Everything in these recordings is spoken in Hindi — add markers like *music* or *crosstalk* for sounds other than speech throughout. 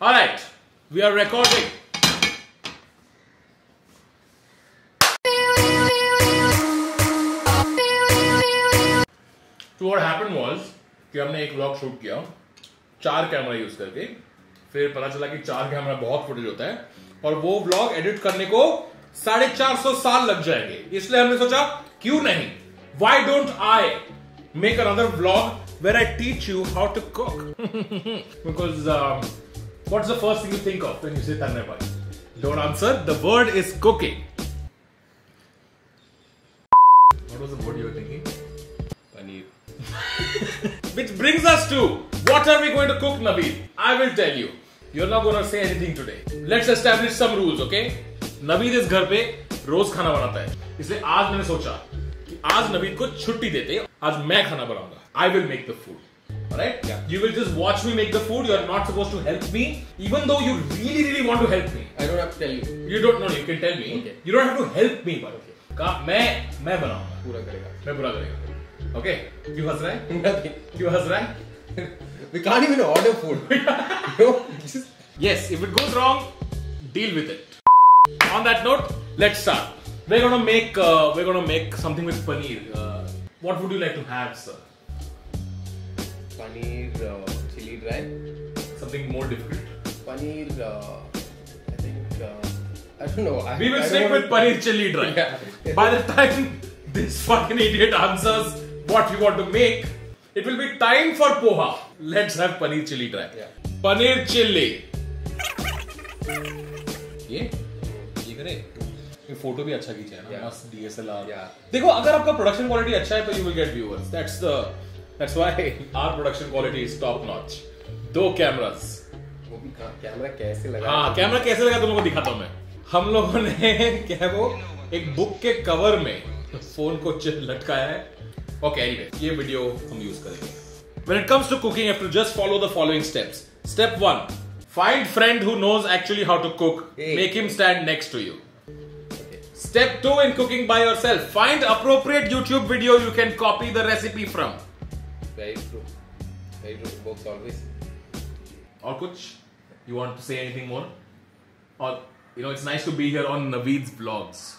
All right, we are recording. So what happened was कि हमने एक व्लॉग शूट किया चार कैमरा यूज़ करके। फिर पता चला कि चार कैमरा बहुत फुटेज होता है और वो व्लॉग एडिट करने को साढ़े चार सौ साल लग जाएँगे। इसलिए हमने सोचा क्यों नहीं? Why don't I make another vlog where I teach you how to cook because what's the first thing you think of when you say Tanmay Bhai? Don't answer. The word is cooking. What was the word you were thinking? Paneer. *laughs* Which brings us to what are we going to cook, Naveed? I will tell you. You're not going to say anything today. Let's establish some rules, okay? Naveed इस घर पे रोज खाना बनाता है इसलिए आज मैंने सोचा कि आज नवीद को छुट्टी देते आज मैं खाना बनाऊंगा I will make the food Alright? Yeah. You will just watch me make the food. You're not supposed to help me, even though you really, really want to help me. I don't have to tell you. You don't know. You can tell me. Okay. You don't have to help me, but कहा मैं मैं बनाऊंगा पूरा करेगा. मैं पूरा करेगा ओके क्यों हंस रहा है Nothing. क्यों हंस रहा है We can't even order food. *laughs* no, just *laughs* Yes, if it goes wrong, deal with it. On that note, let's start. We're gonna make uh, we're gonna make something with paneer. Uh, what would you like to have, sir? paneer uh, chili dry. Something more difficult. Paneer. Uh, I think. Uh, I don't know. I, We will I stick with paneer chili dry. Yeah. By the time this fucking idiot answers what you want to make, it will be time for poha. Let's have paneer chili dry. Yeah. Paneer chili. ये ये करे ये फ़ोटो भी अच्छा खींचा है ना. मस्त डीएसएलआर. देखो अगर आपका प्रोडक्शन क्वालिटी अच्छा है तो you will get viewers that's the that's why our production quality is top notch दो कैमरास कैमरा कैसे लगा हाँ कैमरा कैसे लगा तुम लोगों को दिखाता हूँ मैं हम लोगों ने क्या है वो एक बुक के कवर में फ़ोन को लटकाया है ओके एनीवे ये वीडियो हम यूज़ करेंगे When it comes to cooking, you have to just follow the following steps. Step one: find friend who knows actually how to cook. Hey. Make him stand next to you. Okay. Step two in cooking by yourself: find appropriate YouTube video you can copy the recipe from. और कुछ you want to say anything more और you know it's nice to be here on Naveed's vlogs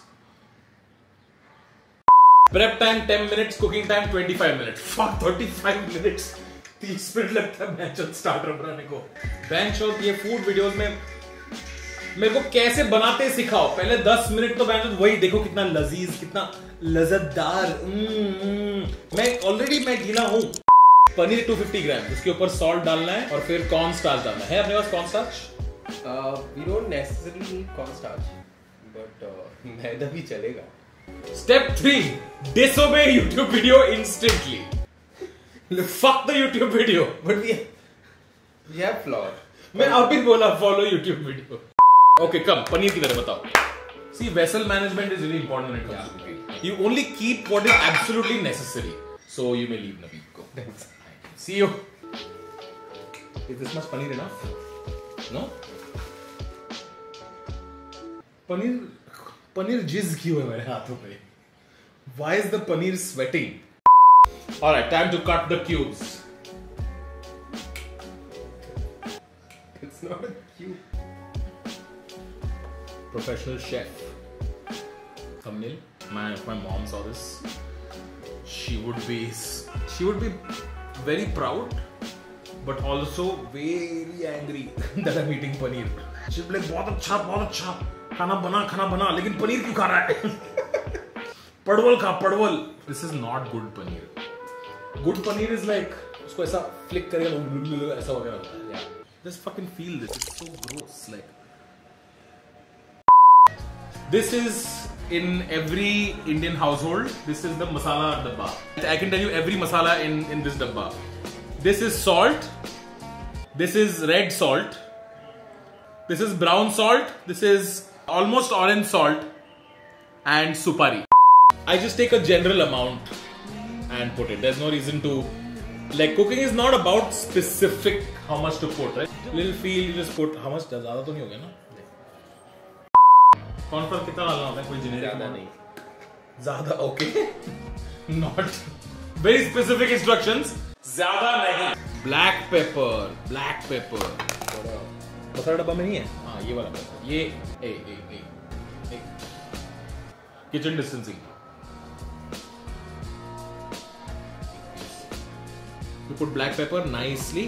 prep time ten minutes cooking time twenty five minute thirty five minutes minute लगता है कैसे बनाते सिखाओ? पहले दस मिनट तो बेंच वही देखो कितना लजीज, कितना लजतदार पनीर 250 फिफ्टी ग्राम उसके ऊपर सॉल्ट डालना है और फिर कॉर्न स्टार्च डालना है। अपने पास corn starch we don't necessary need corn starch but मैदा भी चलेगा। Step three disobey YouTube video instantly fuck YouTube video but we have मैं अब बोला फॉलो यूट्यूब वीडियो ओके कम पनीर की तरह बताओ। See vessel management is really important you only keep what is absolutely necessary so you may leave नबीक को thanks See you. Is this much paneer enough? No? Paneer paneer जिज क्यों है मेरे हाथों पे Why is the paneer sweating? Alright, time to cut the cubes. It's not a cube. Professional chef. Thumbnail. My if my mom saw this, she would be she would be very proud, but also very angry that I'm eating paneer. She'd be like, बहुत अच्छा बहुत अच्छा खाना बना खाना बना लेकिन पनीर क्यों खा रहा है पड़वल खा पड़वल this is not good paneer good paneer is like उसको ऐसा फ्लिक करेगा ऐसा वगैरह होता है fucking feel this. It's so gross. Like this is in every Indian household. This is the masala dabba. I can tell you every masala in in this dabba. This is salt. This is red salt. This is brown salt. This is almost orange salt and supari. I just take a general amount and put it. There's no reason to like cooking is not about specific how much to put, right? Little feel you just put how much ज्यादा तो नहीं हो गया ना कितना डालना होता है कोई जेनेरिक *laughs* ज़्यादा नहीं. ज़्यादा okay not very specific instructions ज़्यादा नहीं ब्लैक पेपर ब्लैक पेपर थोड़ा मसाला डब्बा में नहीं है हाँ ये वाला पैपर ये ए ए ए ए kitchen distancing You put black pepper nicely.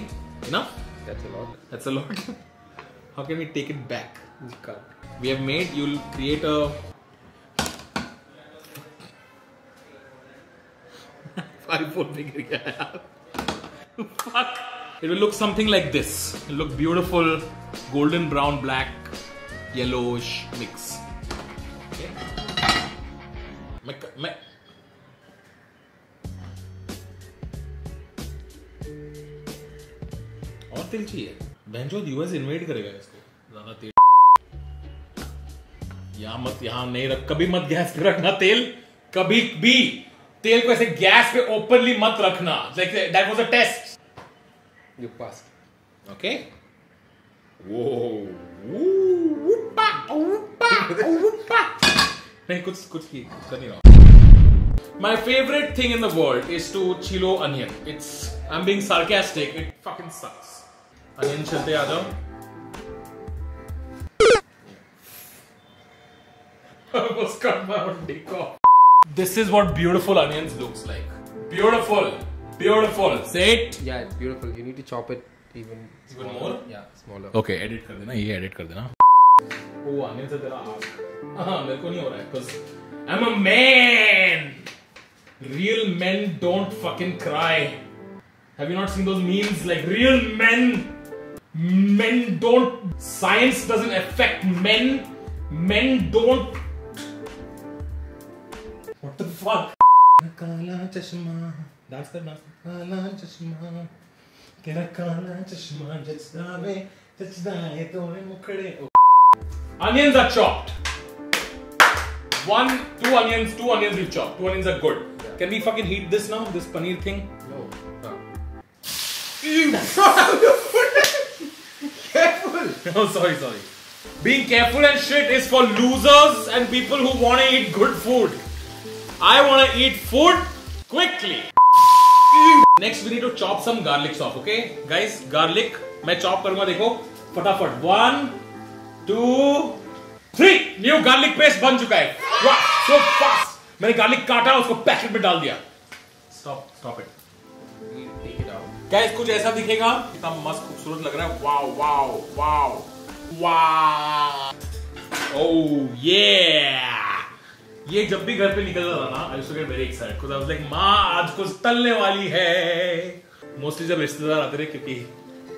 Enough? That's a lot. That's a lot. *laughs* How can we take it back? You can't. We have made, you'll create a. में गिर गया Fuck. It will look something like this. It will look beautiful, golden brown, black, yellowish mix. Okay. मैं मैं और तेल चाहिए बहनचोद यूएस इन्वेट करेगा इसको यहाँ मत यहाँ नहीं रख कभी मत गैस पे रखना तेल कभी भी तेल को ऐसे गैस पे ओपनली मत रखना that was a test You passed. Okay वो ऊपा ऊपा ऊपा नहीं कुछ कुछ की कर नहीं रहा My favorite thing in the world is to chilo onion. It's I'm being sarcastic. It fucking sucks. Onion चलते आ जाओ. almost cut my own dick off. This is what beautiful onions looks like. Beautiful, beautiful. Say it. Yeah, it's beautiful. You need to chop it even. Even smaller. more? Yeah, smaller. Okay edit कर देना ये एडिट कर देना वो आने से तेरा आग हाँ मेरे को नहीं हो रहा है because I am a man real men don't fucking cry have you not seen those memes like real men men don't science doesn't affect men men don't what the fuck काला चश्मा डांस कर डांस काला चश्मा तेरा काला चश्मा जचदा वे जचदा है तोरे मुखड़े onions are chopped one two onions two onions we've chopped two onions are good can we fucking heat this now this paneer thing No. Ah. *laughs* oh sorry sorry being careful and shit is for losers and people who want to eat good food I want to eat food quickly. Next, we need to chop some garlic off okay? Guys, garlic, मैं chop करूँगा, देखो, फटाफट. One two three new garlic paste बन चुका है. वाह सो फास्ट मैंने गार्लिक काटा उसको पैकेट में डाल दिया. स्टॉप स्टॉप इट गाइस कुछ ऐसा दिखेगा? कितना मस्त खूबसूरत लग रहा है. वाओ वाओ वाओ वाओ ओह ये ये जब भी घर पे निकलता था ना I to get very excited because I was like माँ आज कुछ तलने वाली है. मोस्टली जब रिश्तेदार आते रहे क्योंकि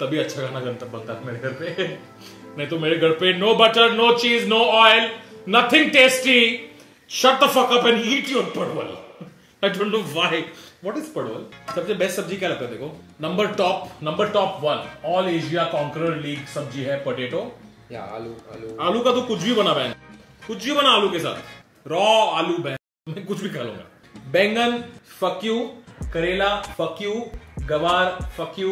तभी अच्छा खाना बनता बनता मेरे घर पे। *laughs* नहीं तो मेरे घर पे no butter no cheese no oil nothing tasty shut the fuck up and eat your परवल। I don't know why what is परवल? सबसे बेस्ट सब्ज़ी क्या लगता है देखो? Number top number top one all Asia conqueror league सब्ज़ी है पोटैटो Yeah, aloo, aloo. आलू का तो कुछ भी बना बहन। कुछ भी बना आलू के साथ। रॉ आलू बहन। मैं कुछ भी खा लूँगा। बैंगन फक यू करेला फक यू गवार फक यू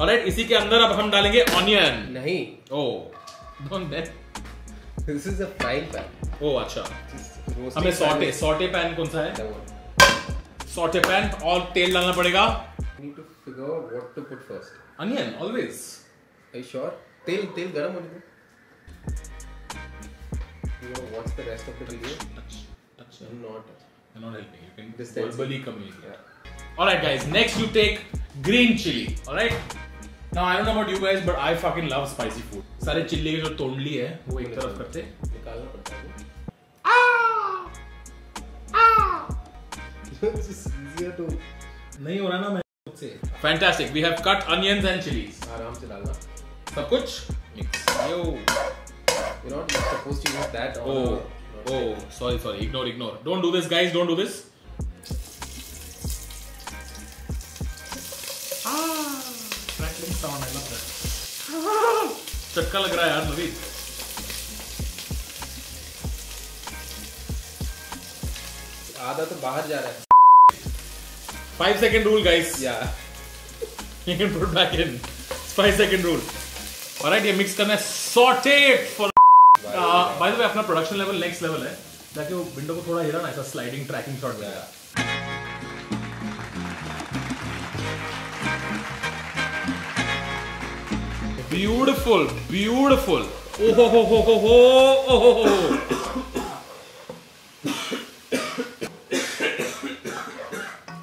ऑलराइट इसी के अंदर अब हम डालेंगे ऑनियन नहीं। ओ। This is a frying pan. ओ अच्छा। हमें सॉटे सॉटे पैन कौन सा है. सॉटे पैन और तेल डालना पड़ेगा। Need to figure out what to put onion always you sure? तेल तेल गरम होने दो. You know watch the rest of the video. Touch touch Do not touch. You're not helping. You can Distance. verbally communicate. Yeah. Alright, guys. Next, you take green chili. Alright. Now I don't know about you guys, but I fucking love spicy food. सारे चिल्ली के जो तोंडली है वो एक तरफ़ करते निकालना पड़ता है. नहीं हो रहा ना मैं खुद से Fantastic. We have cut onions and chilies. आराम से डालना. सब कुछ mix. Yo. You're not supposed to use that on Oh. a- Oh. Sorry. Sorry. Ignore. Ignore. Don't do this, guys. Don't do this. Ah. Crackling sound. I love that. चटका लग रहा है यार नवीन आधा तो बाहर जा रहा है. Five second rule, guys. Yeah. You can put back in. It's five second rule. Alright, ये mix करना है. Saute it for. By the way अपना प्रोडक्शन लेवल नेक्स्ट लेवल है ताकि वो विंडो को थोड़ा हिला ना ऐसा स्लाइडिंग ट्रैकिंग शॉट जाएगा ब्यूटिफुल ब्यूटिफुल ओहो हो हो हो हो ओहो हो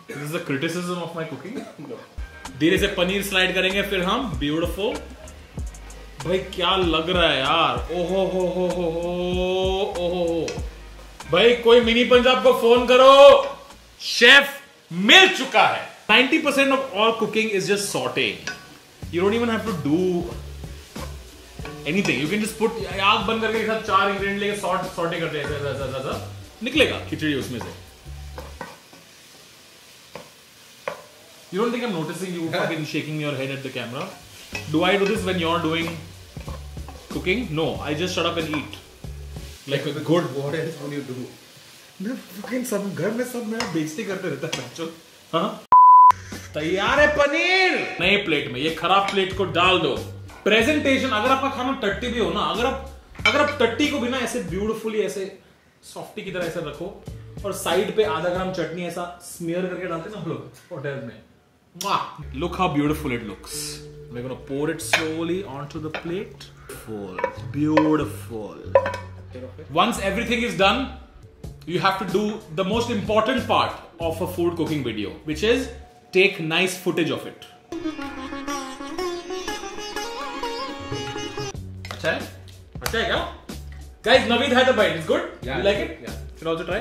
this is the criticism of my cooking धीरे से पनीर स्लाइड करेंगे फिर हम ब्यूटिफुल भाई क्या लग रहा है यार? ओहो हो हो हो हो ओहो हो। भाई कोई मिनी पंजाब को फ़ोन करो। शेफ मिल चुका है। 90% percent of all cooking is just sorting you don't even have to do anything you can just put आग बंद करके साथ चार इंग्रेडिएंट लेके सॉर्ट सॉर्टिंग करते निकलेगा खिचड़ी उसमें से। You don't think I'm noticing you *laughs* fucking shaking your head at the camera? Do I do this when you're doing cooking? No, I just shut up and eat. Like a good. What else would you do? मैं fucking सब घर में सब मेरा बेइज्जती करते रहता है बच्चों हाँ तैयार है पनीर नए प्लेट में ये खराब प्लेट को डाल दो प्रेजेंटेशन अगर आपका खाना टट्टी भी हो ना अगर आप अगर आप टट्टी को भी ना ऐसे ब्यूटीफुली ऐसे सॉफ्टी की तरह ऐसे रखो और साइड पे आधा ग्राम चटनी ऐसा स्मियर करके डालते ना हम लोग होटल में Look how beautiful it looks. We're gonna pour it slowly onto the plate. Full, beautiful. Once everything is done, you have to do the most important part of a food cooking video, which is take nice footage of it. अच्छा है अच्छा है क्या guys Naveed had a bite it's good Yeah, you like it yeah. should also try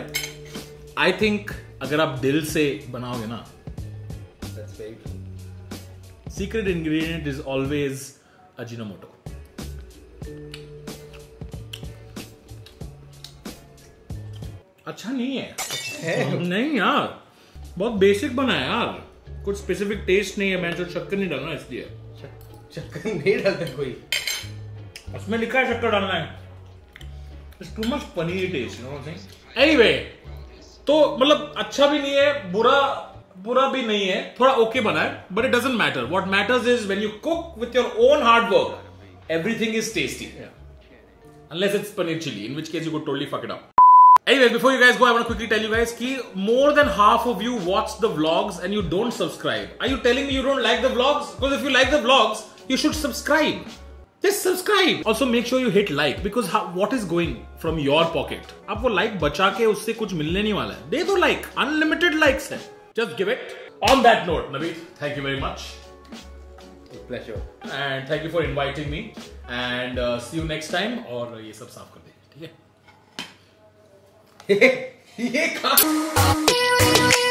I think अगर आप दिल से बनाओगे ना That's secret ingredient is always Ajinomoto. अच्छा नहीं है। नहीं यार। बहुत बेसिक बना है यार। कुछ स्पेसिफिक टेस्ट नहीं है। मैं जो शक्कर नहीं डालना इसलिए। शक- शक्कर नहीं डालता कोई। उसमें लिखा है शक्कर डालना है। It's too much पनीर टेस्ट what I'm saying? तो मतलब अच्छा भी नहीं है बुरा बुरा भी नहीं है थोड़ा ओके बना है but it doesn't matter what matters is when you cook with your own hard work everything is tasty unless it's paneer chili, in which case you could totally fuck it up. Anyway, before you guys go, I want to quickly tell you guys ki more than half of you watch the vlogs and you don't subscribe. Are you telling me you don't like the vlogs? Because if you like the vlogs, you should subscribe. Just subscribe. Also, make sure you hit like because how, what is going from your pocket? आप वो like बचा के उससे कुछ मिलने नहीं वाला है दे दो like unlimited likes है just give it on that note Naveed thank you very much Pleasure. and thank you for inviting me and uh, see you next time और ये सब साफ़ कर देंगे ठीक है ये कहाँ.